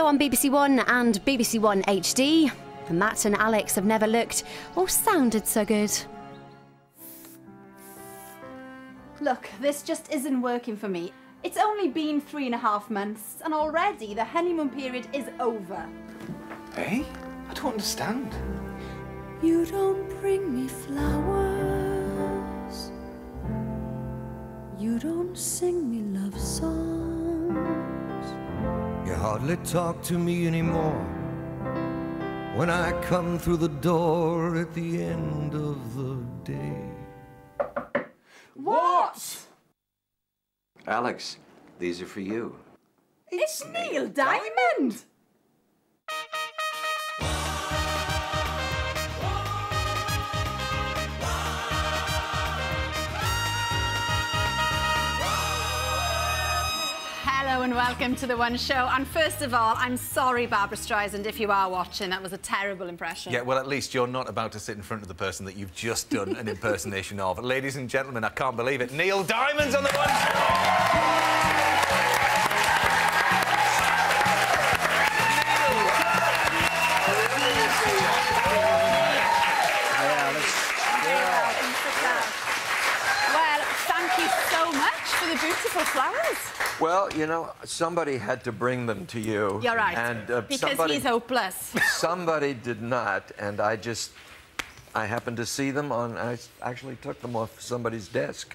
Hello on BBC One and BBC One HD. Matt and Alex have never looked or sounded so good. Look, this just isn't working for me. It's only been three and a half months, and already the honeymoon period is over. Hey? I don't understand. You don't bring me flowers. You don't sing me love songs. You hardly talk to me anymore when I come through the door at the end of the day. What? Alex, these are for you. It's Neil Diamond! Hello and welcome to The One Show. And first of all, I'm sorry, Barbra Streisand, if you are watching. That was a terrible impression. Yeah, well, at least you're not about to sit in front of the person that you've just done an impersonation of. Ladies and gentlemen, I can't believe it. Neil Diamond's on the one show! Well, you know, somebody had to bring them to you. You're right. And uh, because somebody, he's hopeless. somebody did not, and I just, I happened to see them on. I actually took them off somebody's desk.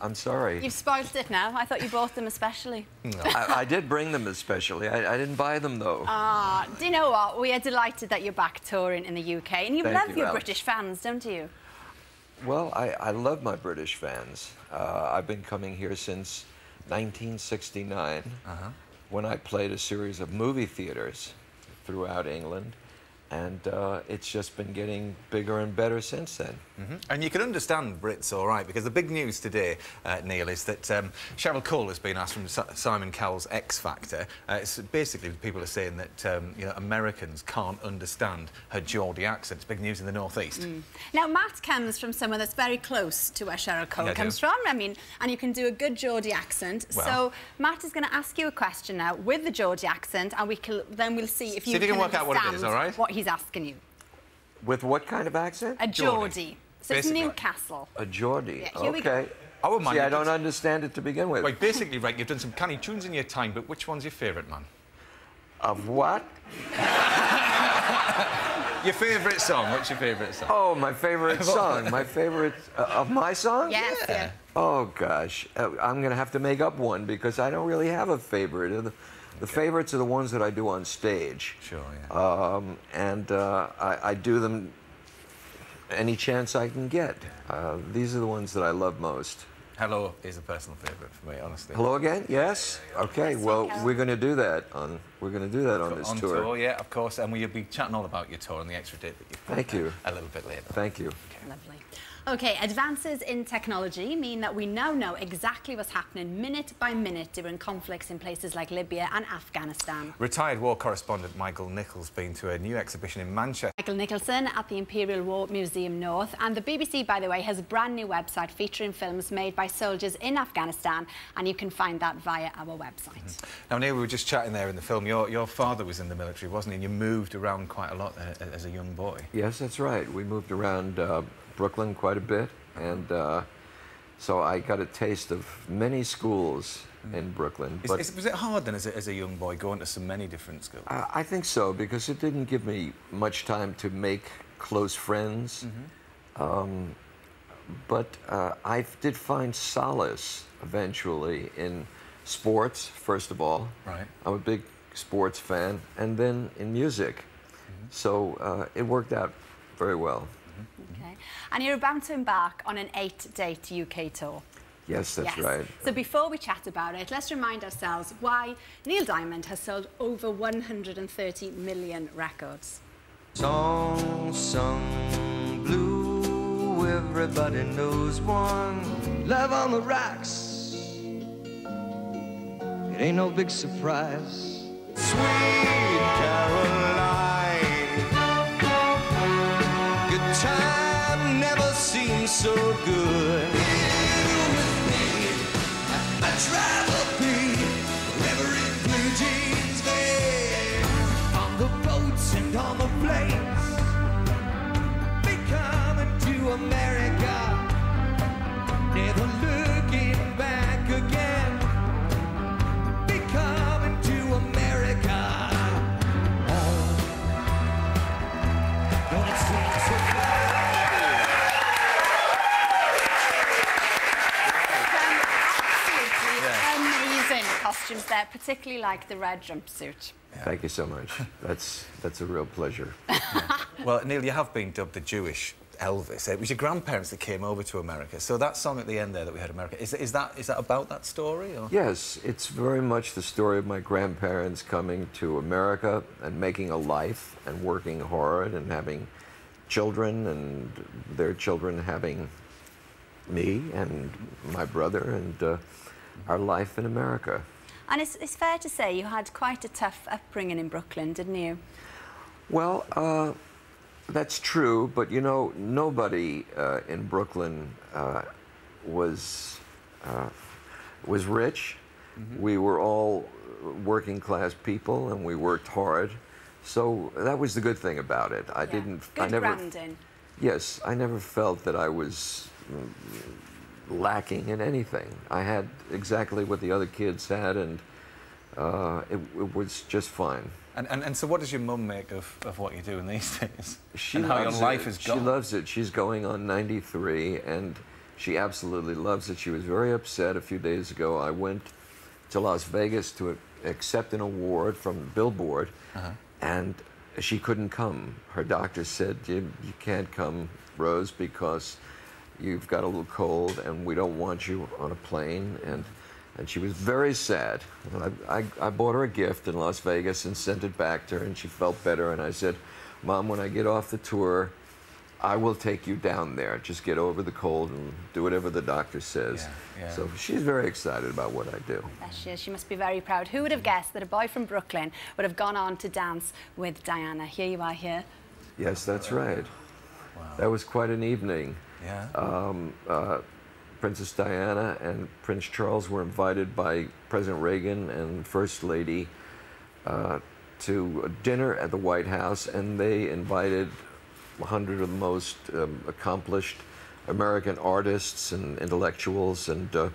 I'm sorry. You've spoilt it now. I thought you bought them especially. I, I did bring them especially. I, I didn't buy them though. Ah, do you know what? We are delighted that you're back touring in the UK, and you Thank love you, your Alex. British fans, don't you? Well, I, I love my British fans. Uh, I've been coming here since 1969 when I played a series of movie theaters throughout England. And uh, it's just been getting bigger and better since then. And you can understand Brits all right, because the big news today, uh, Neil, is that um, Cheryl Cole has been asked from Si- Simon Cowell's X Factor. Uh, it's basically, people are saying that um, you know, Americans can't understand her Geordie accent. It's big news in the Northeast. Mm. Now, Matt comes from somewhere that's very close to where Cheryl Cole Yeah, comes from. I mean, and you can do a good Geordie accent. Well. so Matt is going to ask you a question now with the Geordie accent, and we can then we'll see if you See if you can work out what it is, understand all right? What he's asking you. With what kind of accent? A Geordie. Geordie. So it's Newcastle. A Geordie. Yeah, here we go. okay. I wouldn't mind See, I don't understand it to begin with. Right, basically, right, you've done some canny tunes in your time, but which one's your favourite, man? Of what? Your favourite song? What's your favourite song? Oh, my favorite song. my favorite uh, of my song? Yes. Yeah. Oh gosh, uh, I'm gonna have to make up one because I don't really have a favorite. The, the favorites are the ones that I do on stage. Sure, yeah. Um, and uh, I, I do them any chance I can get. Uh, these are the ones that I love most. Hello is a personal favourite for me, honestly. Hello again? Yes. Okay. Yes, Well, we're gonna do that on. We're gonna do that on this on tour. tour, yeah, of course, and we'll be chatting all about your tour and the extra date that you've got Thank you. a little bit later. Thank you. Lovely. Okay, advances in technology mean that we now know exactly what's happening minute by minute during conflicts in places like Libya and Afghanistan. Retired war correspondent Michael Nicholson's been to a new exhibition in Manchester. Michael Nicholson at the Imperial War Museum North. And the BBC, by the way, has a brand new website featuring films made by soldiers in Afghanistan, and you can find that via our website. Now, Neil, we were just chatting there in the film. Your, your father was in the military, wasn't he? And you moved around quite a lot uh, as a young boy. Yes, that's right. We moved around uh, Brooklyn quite a bit, and uh, so I got a taste of many schools in Brooklyn. Is, But is, was it hard then, as a, as a young boy, going to so many different schools? I, I think so because it didn't give me much time to make close friends. Um, but uh, I did find solace eventually in sports, first of all. Right. I'm a big sports fan, and then in music. So uh, it worked out very well. Mm-hmm. Okay. And you're about to embark on an eight-date UK tour. Yes, that's yes. right. So before we chat about it, let's remind ourselves why Neil Diamond has sold over 130 million records. Song sung blue, everybody knows one. Love on the rocks. It ain't no big surprise. Sweet Caroline. So good. Here with me, costumes there, particularly like the red jumpsuit. Thank you so much. That's that's a real pleasure. Well, Neil, you have been dubbed the Jewish Elvis. It was your grandparents that came over to America. So that song at the end there that we heard, America, is, is that is that about that story? Or? Yes, it's very much the story of my grandparents coming to America and making a life and working hard and having children and their children having me and my brother and uh, our life in America. And it's, it's fair to say you had quite a tough upbringing in Brooklyn, didn't you? Well, uh, that's true, but you know, nobody uh, in Brooklyn uh, was uh, was rich. We were all working class people, and we worked hard. So that was the good thing about it. I Yeah. didn't. Good I never. grounding. Yes, I never felt that I was mm, lacking in anything. I had exactly what the other kids had, and uh, it, it was just fine. And, and, and so what does your mum make of, of what you're doing these days? She and how your loves life it. has She loves it. She's going on 93, and she absolutely loves it. She was very upset a few days ago. I went to Las Vegas to accept an award from Billboard, Uh-huh. and she couldn't come. Her doctor said, you, you can't come, Rose, because you've got a little cold, and we don't want you on a plane. And and she was very sad. And I, I, I bought her a gift in Las Vegas and sent it back to her, and she felt better. And I said, Mom, when I get off the tour, I will take you down there. Just get over the cold and do whatever the doctor says. Yeah, yeah. So she's very excited about what I do. There she is. She must be very proud. Who would have guessed that a boy from Brooklyn would have gone on to dance with Diana? Here you are here. Yes, that's right. Wow. That was quite an evening. Yeah. Um, uh, Princess Diana and Prince Charles were invited by President Reagan and First Lady uh, to a dinner at the White House, and they invited 100 of the most um, accomplished American artists and intellectuals, and uh,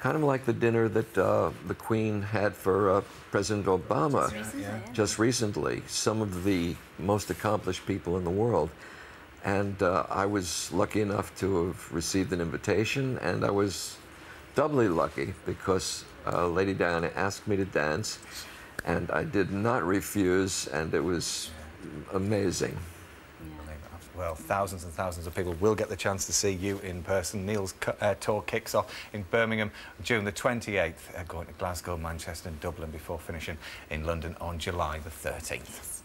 kind of like the dinner that uh, the Queen had for uh, President Obama recently, yeah. just recently. Some of the most accomplished people in the world. And uh, I was lucky enough to have received an invitation, and I was doubly lucky because uh, Lady Diana asked me to dance, and I did not refuse, and it was amazing. Well, thousands and thousands of people will get the chance to see you in person. Neil's uh, tour kicks off in Birmingham June the 28th, uh, going to Glasgow, Manchester and Dublin before finishing in London on July the 13th.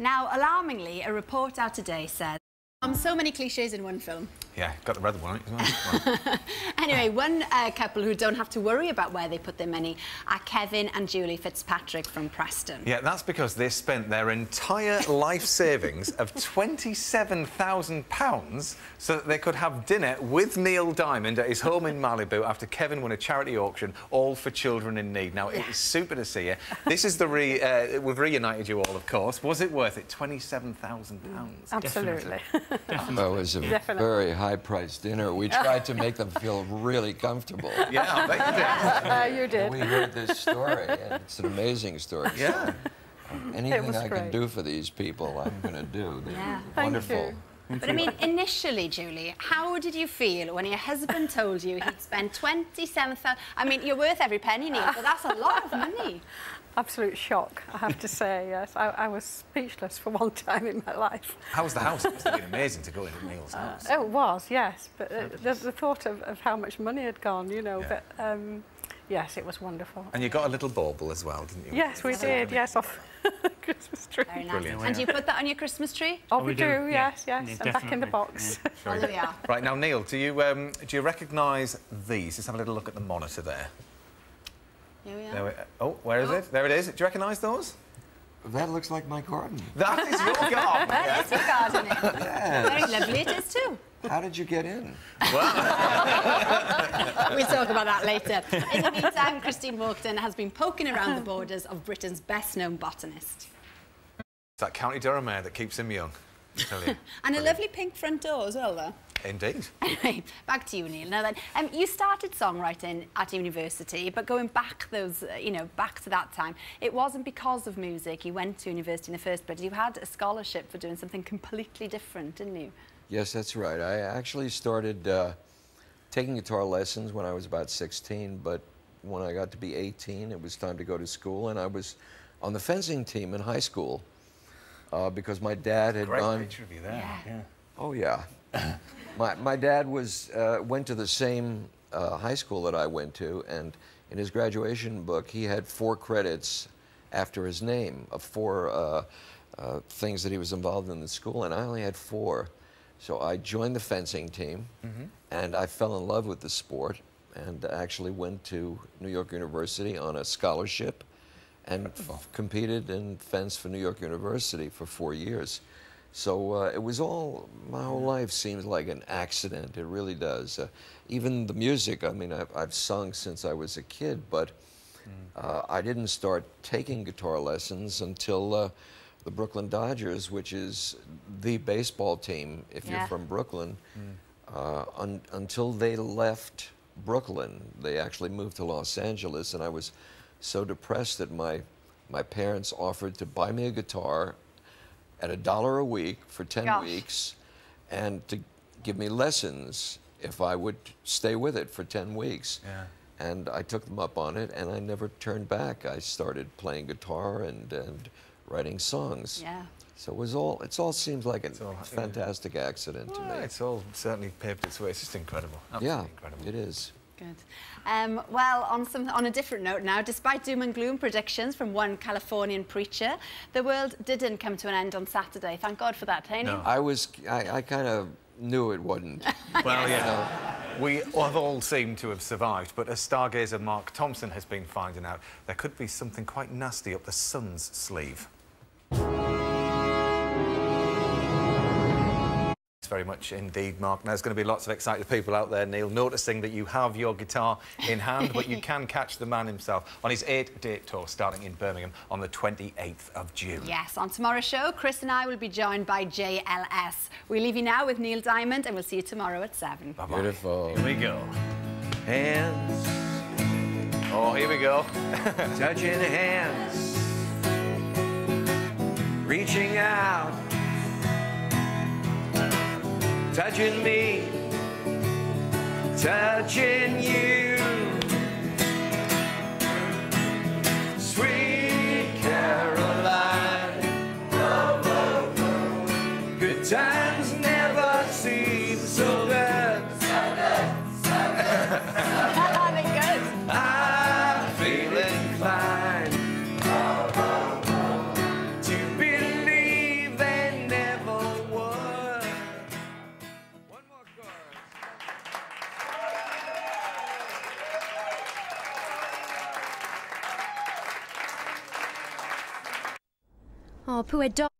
Now, alarmingly, a report out today says um, so many cliches in one film. Yeah, got the red one right. Anyway, one uh, couple who don't have to worry about where they put their money are Kevin and Julie Fitzpatrick from Preston. Yeah, that's because they spent their entire life savings of £27,000 so that they could have dinner with Neil Diamond at his home in Malibu after Kevin won a charity auction, all for children in need. Now, it is super to see you. This is the re... Uh, we've reunited you all, of course. Was it worth it? £27,000. Absolutely. Well, it was a Definitely. very high-priced dinner. We tried to make them feel really comfortable. Yeah, I bet you did. Uh, you did. We heard this story, and it's an amazing story. Yeah. Anything was I can do for these people, I'm going to do. They're Yeah. Thank wonderful. you. But I mean, initially, Julie, how did you feel when your husband told you he'd spend 27,000? I mean, you're worth every penny, Neil, but that's a lot of money. Absolute shock, I have to say, yes. I, I was speechless for one time in my life. How was the house? It must have been amazing to go into Neil's house. Oh, it was, yes. But uh, the, the thought of, of how much money had gone, you know, Yeah. but um, yes, it was wonderful. And you got a little bauble as well, didn't you? Yes, we did, yes, off Christmas tree. Very nice. Brilliant. And do you put that on your Christmas tree? Oh, Oh, we we do, do, yeah. yes, yes. Yeah, and back in the definitely, box. Oh, there we are. Right now, Neil, do you um, do you recognise these? Let's have a little look at the monitor there. Here we There we, oh, where is oh. it? There it is. Do you recognise those? That looks like my garden. That is your garden. That is your garden. Very lovely it is too. How did you get in? We'll talk about that later. In the meantime, Christine Walkden has been poking around the borders of Britain's best-known botanist. It's that County Durham air that keeps him young. I tell you. And a lovely pink front door as well, though. Indeed. Anyway, back to you, Neil. Now then, um, you started songwriting at university, but going back those, uh, you know, back to that time, it wasn't because of music you went to university in the first place. You had a scholarship for doing something completely different, didn't you? Yes, that's right. I actually started uh, taking guitar lessons when I was about 16, but when I got to be 18, it was time to go to school, and I was on the fencing team in high school uh, because my dad had Great gone. picture of you there. Yeah. yeah. Oh yeah. my my dad was uh, went to the same uh, high school that I went to, and in his graduation book he had four credits after his name of four uh, uh, things that he was involved in the school, and I only had four. So I joined the fencing team, and I fell in love with the sport, and actually went to New York University on a scholarship, and f- competed and fenced for New York University for four years. So uh, it was all, my whole life seems like an accident. It really does. Uh, even the music, I mean, I've, I've sung since I was a kid, but uh, I didn't start taking guitar lessons until uh, the Brooklyn Dodgers, which is the baseball team if Yeah. you're from Brooklyn. Uh, un- until they left Brooklyn, they actually moved to Los Angeles, and I was so depressed that my my parents offered to buy me a guitar at a dollar a week for 10 Gosh. weeks and to give me lessons if I would stay with it for 10 weeks. Yeah. And I took them up on it and I never turned back. I started playing guitar and, and writing songs. Yeah. So it was all, it all seems like a all- fantastic accident to Well, me. it's all certainly paved its way. It's just incredible. Yeah, incredible. it is. Good. Um, well, on some on a different note now, despite doom and gloom predictions from one Californian preacher, the world didn't come to an end on Saturday. Thank God for that, Tony. No. I was, I, I kind of knew it wouldn't. Well, yeah. We have all seemed to have survived, but as stargazer Mark Thompson has been finding out, there could be something quite nasty up the sun's sleeve. Very much indeed, Mark. Now, there's going to be lots of excited people out there, Neil, noticing that you have your guitar in hand, but you can catch the man himself on his eight-day tour starting in Birmingham on the 28th of June. Yes, on tomorrow's show, Chris and I will be joined by JLS. We leave you now with Neil Diamond, and we'll see you tomorrow at 7. Bye-bye. Beautiful. Here we go. Hands, Oh, here we go. touching hands, reaching out, touching me, touching you. Oh, poor dog.